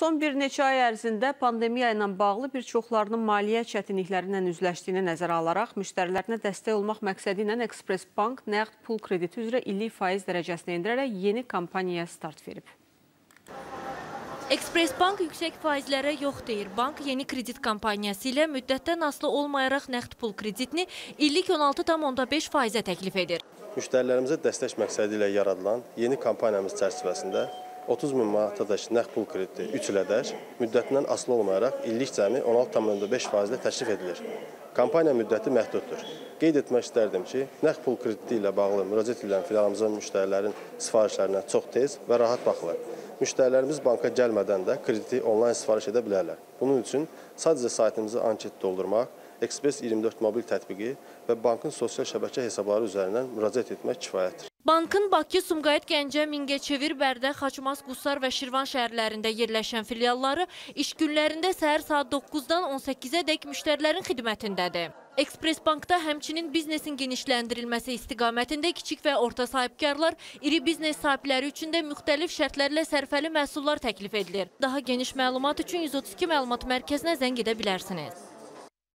Son bir neçə ay ərzində pandemiya ilə bağlı bir çoxlarının maliyyə çətinliklərindən üzləşdiyini nəzərə alaraq, müştərilərinə dəstək olmaq məqsədi ilə Express Bank nəqd pul krediti üzrə illik faiz dərəcəsini endirərək yeni kampaniyaya start verib. Express Bank yüksək faizlərə yox deyir. Bank yeni kredit kampaniyası ilə müddətdən asılı olmayaraq nəqd pul kreditini illik 16,5 faizə təklif edir. Müştərilərimizə dəstək məqsədi ilə yaradılan yeni kampaniyamız çərçivəsində 30 min manatadək nəqd pul krediti 3 ilədək müddətindən asılı olmayaraq illik cəmi 16,5 faizlə təklif edilir. Kampaniya müddəti məhduddur. Qeyd etmək istərdim ki, nəqd pul krediti ilə bağlı müraciət edən filialımızın müştərilərin sifarişlərinə çox tez və rahat baxılır. Müştərilərimiz banka gəlmədən də krediti onlayn sifariş edə bilərlər. Bunun üçün sadəcə saytımızı anket doldurmaq, Express 24 mobil tətbiqi və bankın sosial şəbəkə hesabları üzərindən müraciət etmək kifayətdir. Bankın Bakı, Sumqayıt, Gəncə, Mingəçevir, Bərdə, Xaçmaz, Qusar və Şirvan şəhərlərində yerləşən filialları iş günlərində səhər saat 9-dan 18-ə dək müştərilərin xidmətindədir. Express Bankda həmçinin biznesin genişləndirilməsi istiqamətində kiçik və orta sahibkarlar, iri biznes sahibləri üçün də müxtəlif şərtlərlə sərfəli məhsullar təklif edilir. Daha geniş məlumat üçün 132 məlumat mərkəzinə zəng edə bilərsiniz.